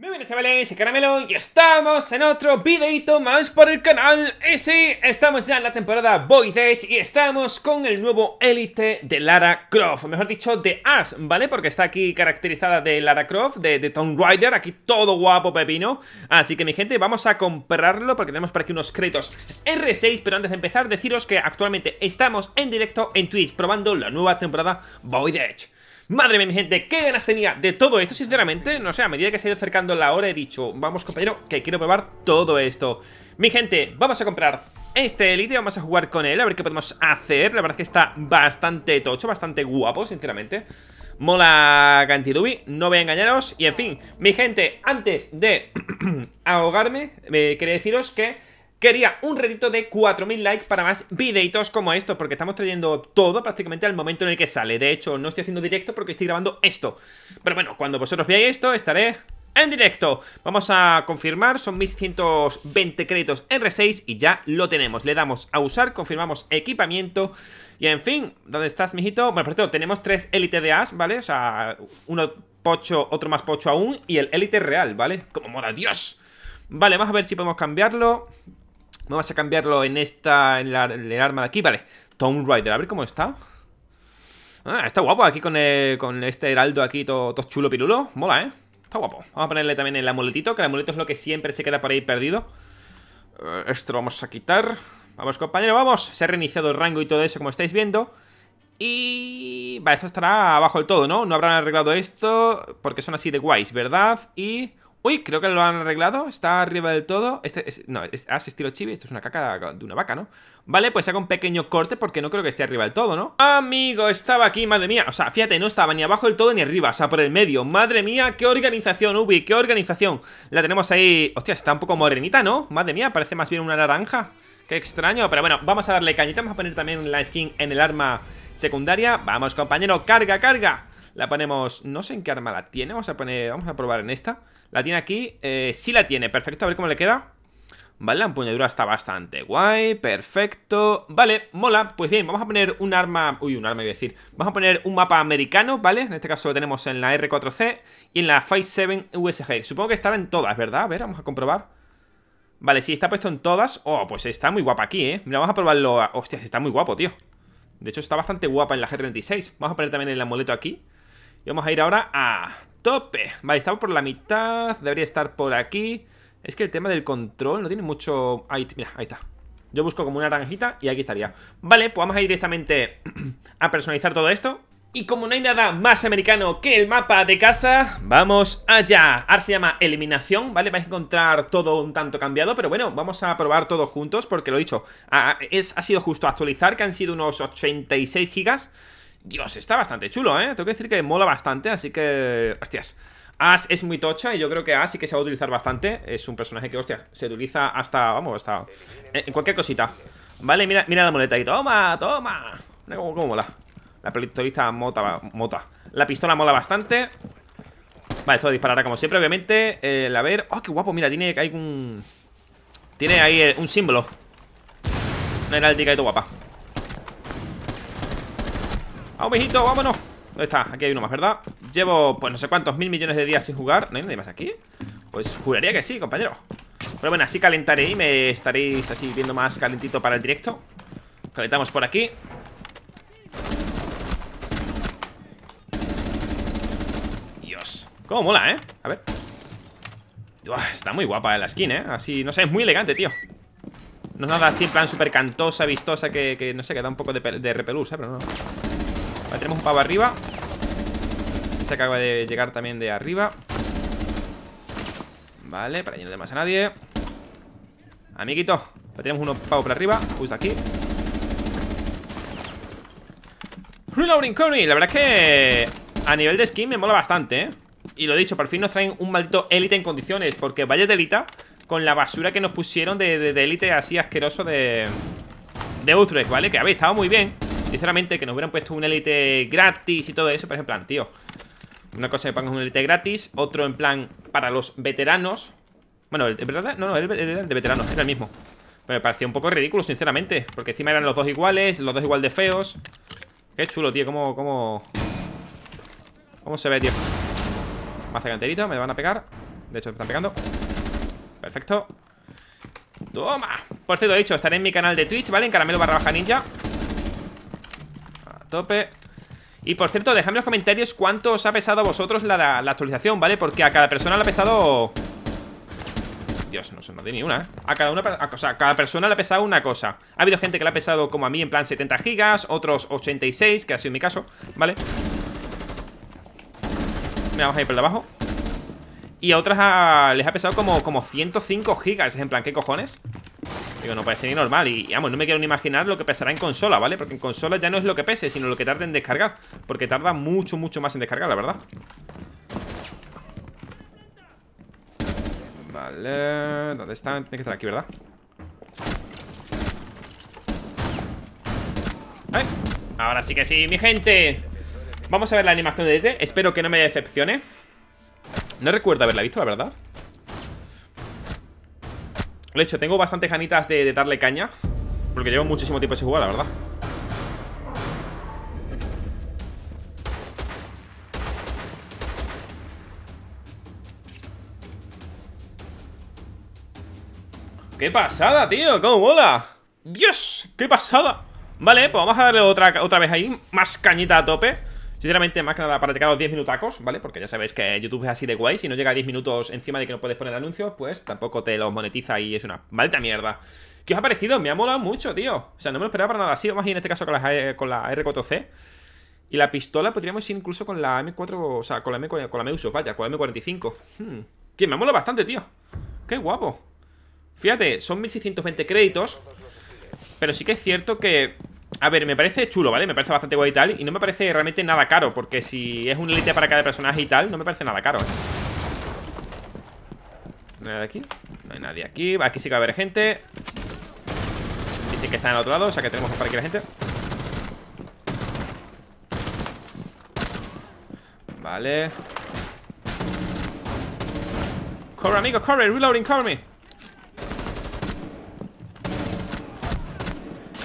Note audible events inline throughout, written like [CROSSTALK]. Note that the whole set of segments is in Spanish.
Muy buenas chavales, soy Caramelo y estamos en otro videito más por el canal. Y sí, estamos ya en la temporada Void Edge y estamos con el nuevo élite de Lara Croft Mejor dicho, de Ash, ¿vale? Porque está aquí caracterizada de Lara Croft, de, de Tomb Raider Aquí todo guapo pepino. Así que mi gente, vamos a comprarlo porque tenemos por aquí unos créditos R6 Pero antes de empezar, deciros que actualmente estamos en directo en Twitch Probando la nueva temporada Void Edge Madre mía, mi gente, qué ganas tenía de todo esto, sinceramente. No sé, a medida que se ha ido acercando la hora he dicho Vamos, compañero, que quiero probar todo esto. Mi gente, vamos a comprar este Elite Vamos a jugar con él, a ver qué podemos hacer. La verdad es que está bastante tocho, bastante guapo, sinceramente. Mola Cantidubi, no voy a engañaros. Y en fin, mi gente, antes de [CLEARS THROAT] ahogarme Me quería deciros que Quería un redito de 4.000 likes para más videitos como estos Porque estamos trayendo todo prácticamente al momento en el que sale De hecho, no estoy haciendo directo porque estoy grabando esto Pero bueno, cuando vosotros veáis esto, estaré en directo Vamos a confirmar, son 1120 créditos R6 y ya lo tenemos Le damos a usar, confirmamos equipamiento Y en fin, ¿dónde estás, mijito? Bueno, por cierto, tenemos tres élite de As, ¿vale? O sea, uno pocho, otro más pocho aún Y el élite real, ¿vale? Como mola, Dios Vale, vamos a ver si podemos cambiarlo Vamos a cambiarlo en esta, en, el arma de aquí, vale Tomb Raider, a ver cómo está. Ah, está guapo aquí con, con este heraldo aquí todo, chulo pirulo. Mola, ¿eh? Está guapo. Vamos a ponerle también el amuletito, que el amuleto es lo que siempre se queda por ahí perdido. Eh, Esto lo vamos a quitar. Vamos, compañero, vamos. Se ha reiniciado el rango y todo eso, como estáis viendo. Y... Vale, esto estará abajo del todo, ¿no? No habrán arreglado esto Porque son así de guays, ¿verdad? Y... Uy, creo que lo han arreglado. Está arriba del todo. Este es, no, es estilo chibi. Esto es una caca de una vaca, ¿no? Vale, pues hago un pequeño corte porque no creo que esté arriba del todo, ¿no? Amigo, estaba aquí, madre mía. O sea, fíjate, no estaba ni abajo del todo ni arriba. O sea, por el medio. Madre mía, qué organización, Ubi, qué organización. La tenemos ahí. Hostia, está un poco morenita, ¿no? Madre mía, parece más bien una naranja. Qué extraño. Pero bueno, vamos a darle cañita. Vamos a poner también la skin en el arma secundaria. Vamos, compañero, carga, carga. La ponemos, no sé en qué arma la tiene Vamos a poner, vamos a probar en esta. La tiene aquí, eh, sí la tiene, perfecto, a ver cómo le queda. Vale, la empuñadura está bastante guay Perfecto, vale, mola Pues bien, vamos a poner un arma, uy, un arma iba a decir. Vamos a poner un mapa americano, ¿vale? En este caso lo tenemos en la R4C Y en la 57 USG Supongo que estará en todas, ¿verdad? A ver, vamos a comprobar. Vale, sí, está puesto en todas. Oh, pues está muy guapa aquí, ¿eh? Mira, vamos a probarlo Hostia, está muy guapo, tío. De hecho, está bastante guapa en la G36 Vamos a poner también el amuleto aquí y vamos a ir ahora a tope Vale, estamos por la mitad Debería estar por aquí Es que el tema del control no tiene mucho... Ahí, mira, ahí está Yo busco como una naranjita y aquí estaría Vale, pues vamos a ir directamente [CLEARS THROAT] a personalizar todo esto y como no hay nada más americano que el mapa de casa, vamos allá. Ahora se llama eliminación, ¿vale? Vais a encontrar todo un tanto cambiado, pero bueno, vamos a probar todo juntos porque lo he dicho, ha, es, ha sido justo actualizar, que han sido unos 86 gigas. Dios, está bastante chulo, ¿eh? Tengo que decir que mola bastante, así que... Hostias. Ash es muy tocha y yo creo que Ash sí que se va a utilizar bastante. Es un personaje que, hostias, se utiliza hasta... Vamos, hasta... En cualquier cosita. Vale, mira, mira la moneta ahí. Toma, toma. Mira cómo, mola. La pistolita mota, mota. La pistola mola bastante. Vale, esto disparará como siempre, obviamente. Eh, A ver... ¡Oh, qué guapo! Mira, tiene hay un... Tiene ahí eh, un símbolo. Una heráldica y todo guapa ¡Vamos, mijito! ¡Vámonos! ¿Dónde está? Aquí hay uno más, ¿verdad? Llevo, pues no sé cuántos mil millones de días sin jugar ¿No hay nadie más aquí? Pues juraría que sí, compañero Pero bueno, así calentaré y me estaréis así viendo más calentito para el directo Calentamos por aquí Dios Cómo mola, ¿eh? A ver Está muy guapa la skin, ¿eh? Así, no sé, es muy elegante, tío No es nada así en plan súper cantosa, vistosa que, no sé, que da un poco de, de repelús, ¿eh? Pero no Vale, tenemos un pavo arriba. Se acaba de llegar también de arriba. Vale, para que no más a nadie. Amiguito Tenemos uno pavo por arriba, justo aquí. Reloading Coney La verdad es que a nivel de skin me mola bastante, ¿eh? Y lo dicho, por fin nos traen un maldito élite en condiciones Porque vaya delita con la basura que nos pusieron de élite así asqueroso de... De Utrecht, ¿vale? Que habéis estado muy bien Sinceramente, que nos hubieran puesto un élite gratis y todo eso, pero en plan, tío Una cosa que pongas un élite gratis Otro en plan para los veteranos. Bueno, ¿el verdad? No, no, el, de veteranos, era el mismo. Pero me parecía un poco ridículo, sinceramente Porque encima eran los dos iguales, los dos igual de feos. Qué chulo, tío, cómo... Cómo, ¿Cómo se ve, tío? Más canterito, me van a pegar. De hecho, me están pegando. Perfecto. Toma. Por cierto, he dicho, estaré en mi canal de Twitch, ¿vale? En caramelo barra baja ninja tope y por cierto, dejadme en los comentarios cuánto os ha pesado a vosotros la, actualización, ¿vale? Porque a cada persona le ha pesado... Dios, no se nos ni una, ¿eh? A cada una, cada persona le ha pesado una cosa Ha habido gente que le ha pesado como a mí en plan 70 gigas Otros 86, que ha sido mi caso, ¿vale? Me vamos a ir por debajo Y a otras les ha pesado como, como 105 gigas En plan, ¿qué cojones? Digo, no parece ni normal y, vamos, no me quiero ni imaginar lo que pesará en consola, ¿vale? Porque en consola ya no es lo que pese, sino lo que tarde en descargar Porque tarda mucho, mucho más en descargar, la verdad Vale, ¿dónde están? Tiene que estar aquí, ¿verdad? ¡Ay! Ahora sí que sí, mi gente Vamos a ver la animación de DT Espero que no me decepcione No recuerdo haberla visto, la verdad de hecho, tengo bastantes ganitas de, darle caña Porque llevo muchísimo tiempo sin jugar, la verdad ¡Qué pasada, tío! ¡Cómo mola! ¡Dios! ¡Qué pasada! Vale, pues vamos a darle otra, otra vez ahí Más cañita a tope Sinceramente, más que nada para llegar a los 10 minutacos, ¿vale? Porque ya sabéis que YouTube es así de guay. Si no llega a 10 minutos encima de que no puedes poner anuncios Pues tampoco te los monetiza y es una malta mierda. ¿Qué os ha parecido? Me ha molado mucho, tío. O sea, no me lo esperaba para nada. Así Vamos a ir en este caso con la, con la R4C Y la pistola podríamos ir incluso con la M4 O sea, con la, M, con la Meuso, vaya, con la M45 hmm. Tío, me ha molado bastante, tío. Qué guapo. Fíjate, son 1620 créditos Pero sí que es cierto que a ver, me parece chulo, ¿vale? Me parece bastante guay y tal Y no me parece realmente nada caro Porque si es un elite para cada personaje y tal No me parece nada caro ¿eh? ¿No hay nadie aquí? No hay nadie aquí Aquí sí que va a haber gente Dice que está en el otro lado O sea que tenemos para aquí la gente Vale Corre, amigo, corre Reloading, corre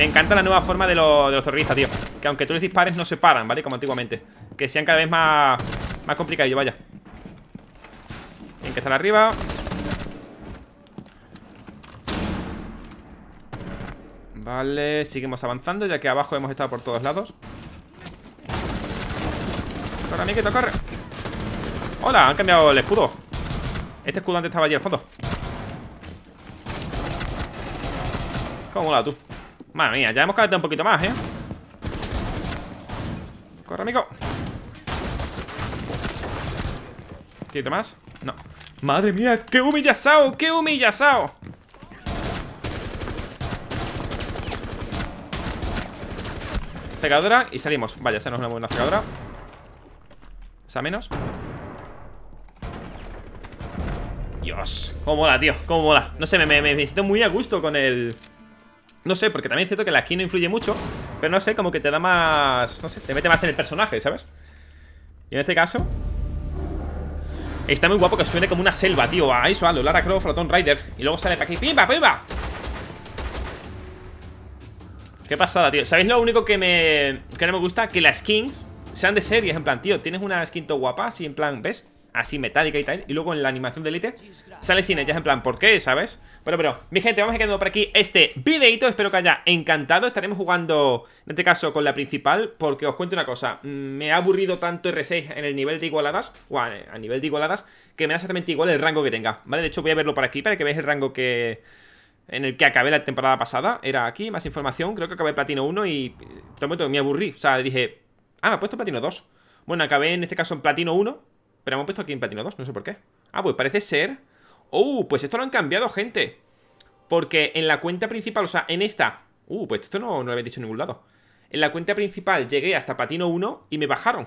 Me encanta la nueva forma de, los terroristas, tío. Que aunque tú les dispares no se paran, ¿vale? Como antiguamente. Que sean cada vez más, más complicados, vaya. Tienen que estar arriba. Vale, seguimos avanzando Ya que abajo hemos estado por todos lados. Corre, amiguito, corre. Hola, han cambiado el escudo. Este escudo antes estaba allí al fondo. ¿Cómo mola tú? Madre mía, ya hemos caído un poquito más, ¿eh? Corre, amigo. ¿Un poquito más? No. Madre mía, qué humillazao, qué humillazao. Cegadora y salimos. Vaya, se nos una buena Esa menos. Dios, cómo mola, tío, cómo mola. No sé, me, me siento muy a gusto con el no sé, porque también es cierto que la skin no influye mucho Pero no sé, como que te da más... No sé, te mete más en el personaje, ¿sabes? Y en este caso Está muy guapo que suene como una selva, tío A eso, a lo Lara Croft, Tomb Rider Y luego sale para aquí, ¡pimba, pimba! Qué pasada, tío ¿Sabéis lo único que me... Que no me gusta? Que las skins sean de series En plan, tío, tienes una skin todo guapa Así en plan, ¿ves? Así metálica y tal Y luego en la animación de Elite sale sin ellas en plan, ¿por qué? ¿Sabes? Bueno, pero, mi gente, vamos a quedando por aquí este videito Espero que haya encantado Estaremos jugando, en este caso, con la principal Porque os cuento una cosa mm, Me ha aburrido tanto R6 en el nivel de igualadas O a, nivel de igualadas Que me da exactamente igual el rango que tenga ¿Vale? De hecho, voy a verlo por aquí para que veáis el rango que... En el que acabé la temporada pasada Era aquí, más información Creo que acabé platino 1 y... De momento me aburrí O sea, dije... Ah, me ha puesto platino 2 Bueno, acabé en este caso en platino 1 pero hemos puesto aquí en Platino 2, no sé por qué Ah, pues parece ser... ¡Oh! Pues esto lo han cambiado, gente Porque en la cuenta principal, o sea, en esta... ¡Uh! Pues esto no, no lo había dicho en ningún lado En la cuenta principal llegué hasta Platino 1 y me bajaron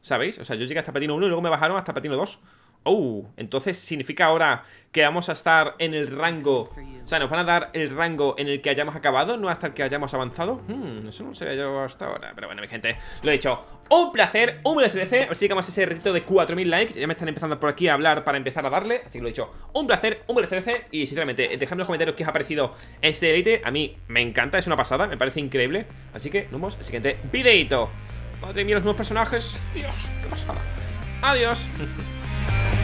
¿Sabéis? O sea, yo llegué hasta Platino 1 y luego me bajaron hasta Platino 2 Oh, entonces significa ahora que vamos a estar en el rango O sea, nos van a dar el rango en el que hayamos acabado No hasta el que hayamos avanzado. Hmm, Eso no sé yo hasta ahora Pero bueno, mi gente, lo he dicho. Un placer, un placer, a ver si llegamos a ese retito de 4.000 likes Ya me están empezando por aquí a hablar para empezar a darle Así que lo he dicho, un placer, un placer Y sinceramente, dejadme en los comentarios qué os ha parecido este Elite A mí me encanta, es una pasada, me parece increíble. Así que nos vemos el siguiente videito. Madre mía, los nuevos personajes Dios, qué pasada. Adiós [LAUGHS] Bye.